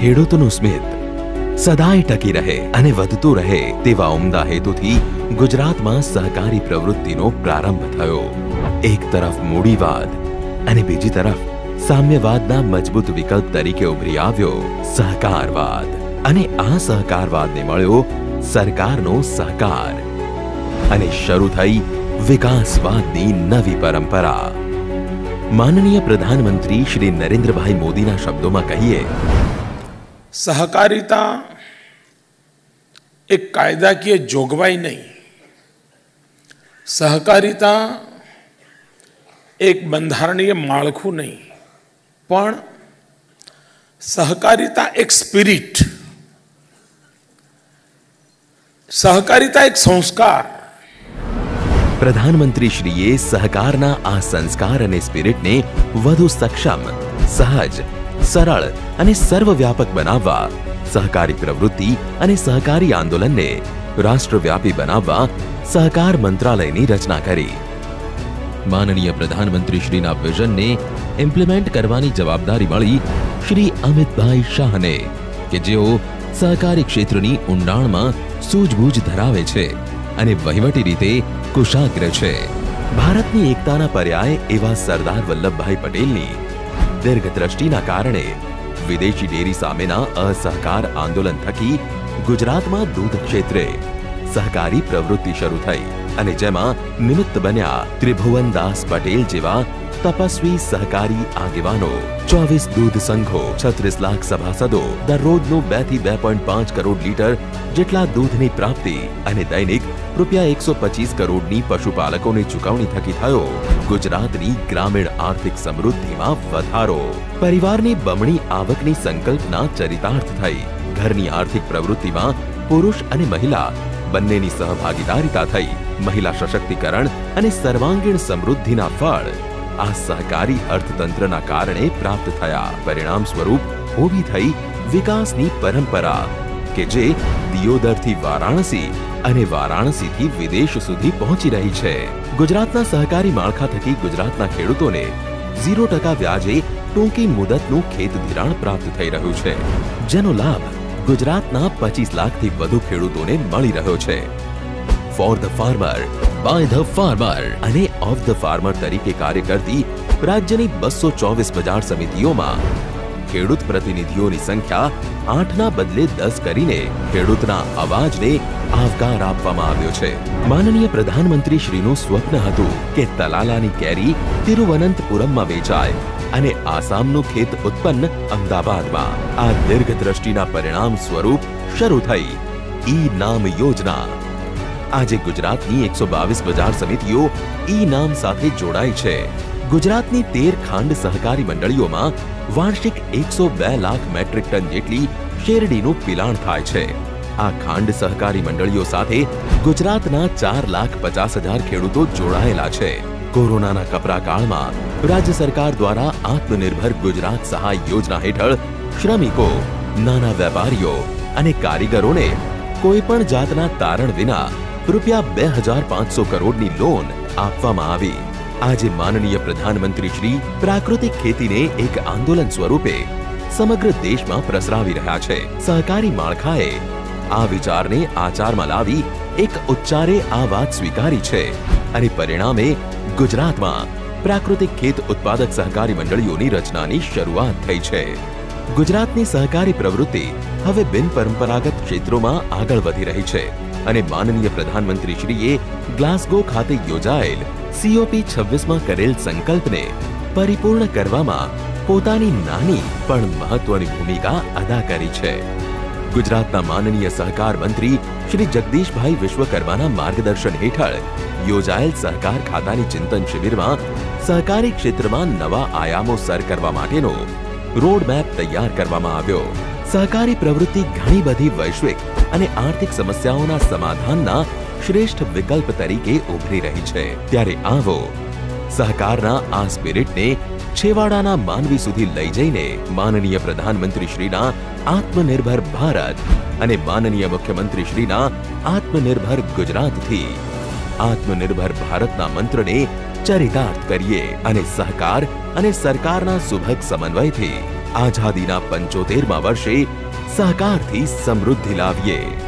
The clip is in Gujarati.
ખેડૂતનું સ્મિત. સદાય ટકી રહે અને વધતું રહે તેવા ઉમદા હેતુથી ગુજરાતમાં સહકારી પ્રવૃત્તિનો પ્રારંભ થયો. એક તરફ મૂડીવાદ અને બીજી તરફ સામ્યવાદના મજબૂત વિકલ્પ તરીકે ઉભરી આવ્યો સહકારવાદ. અને આ સહકારવાદને મળ્યો સરકારનો સહકાર. અને શરૂ થઈ વિકાસવાદની નવી પરંપરા. માનનીય પ્રધાનમંત્રી શ્રી નરેન્દ્રભાઈ મોદીના શબ્દોમાં કહીએ સહકારિતા એક કાયદાકીય જોગવાઈ નહીં. સહકારિતા એક બંધારણીય માળખું નહીં. પણ સહકારિતા એક સ્પિરિટ. સહકારિતા એક સંસ્કાર. પ્રધાનમંત્રીશ્રીએ સહકારના આ સંસ્કાર અને સ્પિરિટને વધુ સક્ષમ, સહજ સરળ અને સર્વવ્યાપક બનાવવા, સહકારી પ્રવૃત્તિ અને સહકારી આંદોલનને રાષ્ટ્રવ્યાપી બનાવવા સહકાર મંત્રાલયની રચના કરી. માનનીય પ્રધાનમંત્રી શ્રીના વિઝનને ઇમ્પ્લિમેન્ટ કરવાની જવાબદારી મળી શ્રી અમિતભાઈ શાહને કે જેઓ સહકારી ક્ષેત્રની ઊંડાણમાં સૂઝબૂઝ ધરાવે છે અને વહીવટી રીતે કુશાગ્ર છે. ભારતની એકતાના પર્યાય એવા સરદાર વલ્લભભાઈ પટેલની દીર્ઘદ્રષ્ટિના કારણે વિદેશી ડેરી સામેના અસહકાર આંદોલન થકી ગુજરાતમાં દૂધ ક્ષેત્રે સહકારી પ્રવૃત્તિ શરૂ થઈ અને જેમાં નિમિત્ત બન્યા ત્રિભુવનદાસ પટેલ જેવા તપસ્વી સહકારી આગેવાનો. ચોવીસ દૂધ સંઘો, છત્રીસ લાખ સભાસદો, દરરોજનું બેથી બે પોઈન્ટ પાંચ કરોડ લીટર જેટલા દૂધની પ્રાપ્તિ અને દૈનિક રૂપિયા એકસો પચીસ કરોડની પશુપાલકોની ચુકવણી થકી થયો. ગુજરાતની ગ્રામીણ આર્થિક સમૃદ્ધિમાં વધારો. પરિવારની બમણી આવકની સંકલ્પના ચરિતાર્થ થઈ. ઘરની આર્થિક પ્રવૃત્તિમાં પુરુષ અને મહિલા બંનેની સહભાગીદારીતા થઈ. મહિલા સશક્તિકરણ અને સર્વાંગીણ સમૃદ્ધિના ફળ. આ સહકારી અર્થતંત્રના કારણે પ્રાપ્ત થયા પરિણામ સ્વરૂપ ઊભી થઈ વિકાસની પરંપરા, કે જે દિયોદરથી વારાણસી અને વારાણસીથી વિદેશ સુધી પહોંચી રહી છે. ગુજરાતના સહકારી માળખા થકી ગુજરાતના ખેડૂતોને ઝીરો ટકા વ્યાજે ટૂંકી મુદતનું ખેત ધિરાણ પ્રાપ્ત થઈ રહ્યું છે, જેનો લાભ ગુજરાતના પચીસ લાખથી વધુ ખેડૂતોને મળી રહ્યો છે. For the farmer by the farmer અને ઓફ ધ ફાર્મર તરીકે કાર્ય કરતી રાજ્યની બસો ચોવીસ બજાર સમિતિઓમાં ખેડૂત પ્રતિનિધિઓની સંખ્યા આઠના બદલે દસ કરીને ખેડૂતના અવાજને આવકાર આપવામાં આવ્યો છે. માનનીય પ્રધાનમંત્રી શ્રીનું સ્વપ્ન હતું કે તલાલાની કેરી તિરુવનંતપુરમમાં વેચાય અને આસામનું ખેત ઉત્પન્ન અમદાવાદમાં. આ દીર્ઘદ્રષ્ટિના પરિણામ સ્વરૂપ શરૂ થઈ ઈ નામ યોજના. આજે ગુજરાતની એકસો બાવીસ બજાર સમિતિઓ ઈ નામ સાથે જોડાઈ છે. ગુજરાતની તેર ખાંડ સહકારી મંડળીઓમાં વાર્ષિક એકસો બે લાખ મેટ્રિક ટન જેટલી શેરડીનું પિલાણ થાય છે. આ ખાંડ સહકારી મંડળીઓ સાથે ગુજરાતના ચાર લાખ પચાસ હજાર ખેડૂતો જોડાયેલા છે. કોરોનાના કપરા કાળમાં રાજ્ય સરકાર દ્વારા આત્મનિર્ભર ગુજરાત સહાય યોજના હેઠળ શ્રમિકો, નાના વેપારીઓ અને કારીગરોને કોઈ પણ જાતના તારણ વિના રૂપિયા બે હજાર પાંચસો કરોડની લોન આપવામાં આવી. આજે માનનીય પ્રધાનમંત્રી શ્રી પ્રાકૃતિક ખેતીને એક આંદોલન સ્વરૂપે સમગ્ર દેશમાં પ્રસરાવી રહ્યા છે. સહકારી માળખાએ આ વિચારને આચારમાં લાવી એક ઉચ્ચારે આ વાત સ્વીકારી છે અને પરિણામે ગુજરાતમાં પ્રાકૃતિક ખેત ઉત્પાદક સહકારી મંડળીઓની રચનાની શરૂઆત થઈ છે. ગુજરાતની સહકારી પ્રવૃત્તિ હવે બિન પરંપરાગત ક્ષેત્રોમાં આગળ વધી રહી છે અને માનનીય પ્રધાનમંત્રી શ્રીએ ગ્લાસગો ખાતે યોજાયેલ સીઓપી છવ્વીસમાં કરેલ સંકલ્પને પરિપૂર્ણ કરવામાં પોતાની નાની પણ મહત્વની ભૂમિકા અદા કરી છે. ગુજરાતના માનનીય સહકાર મંત્રી શ્રી જગદીશભાઈ વિશ્વકર્માના માર્ગદર્શન હેઠળ યોજાયેલ સહકાર ખાતાની ચિંતન શિબિરમાં સહકારી ક્ષેત્રમાં નવા આયામો સર કરવા માટેનો રોડમેપ તૈયાર કરવામાં આવ્યો. સહકારી પ્રવૃત્તિ ઘણી બધી વૈશ્વિક અને આર્થિક સમસ્યાઓના સમાધાનના શ્રેષ્ઠ વિકલ્પ તરીકે ઉભરી રહી છે. ત્યારે આવો સહકારના આ સ્પિરિટને છેવાડાના માનવી સુધી લઈ જઈને માનનીય પ્રધાનમંત્રી શ્રીના આત્મનિર્ભર ભારત અને માનનીય મુખ્યમંત્રી શ્રીના આત્મનિર્ભર ગુજરાતથી આત્મનિર્ભર ભારતના મંત્રને ચરિતાર્થ કરીએ અને સહકાર અને સરકારના સુભગ સમન્વયથી આઝાદીના પંચોતેરમાં વર્ષે સહકારથી સમૃદ્ધિ લાવીએ.